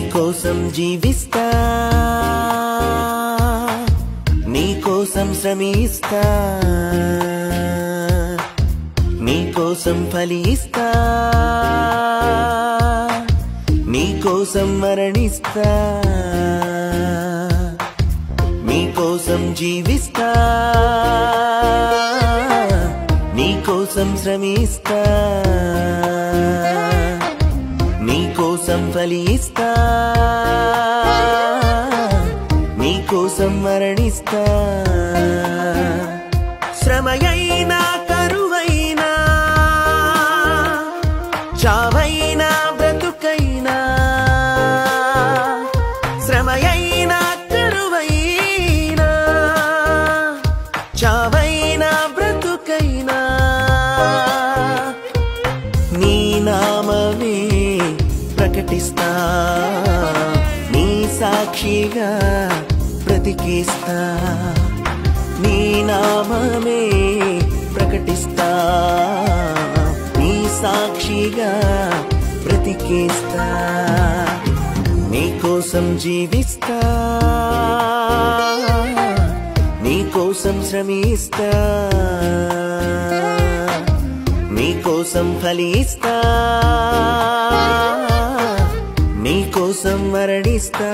నీకోసం జీవిస్తా. నీకోసం శ్రమిస్తా. నీకోసం ఫలిస్తా. నీకోసం మరణిస్తా. నీకోసం జీవిస్తా. నీకోసం శ్రమిస్తా. నీకోసం ఫలిస్తా. నీకోసం మరణిస్తా. శ్రమయైనా కరువైనా చావైనా బ్రతుకైనా. శ్రమయైనా కరువైనా చావైనా బ్రతుకైనా. నీ నామమే ప్రకటిస్తా. నీ సాక్షిగా బ్రతికిస్తా. నీ నామమే ప్రకటిస్తా. నీ సాక్షిగా బ్రతికిస్తా. నీకోసం జీవిస్తా. నీకోసం శ్రమిస్తా. నీకోసం ఫలిస్తా. కోసం మరణిస్తా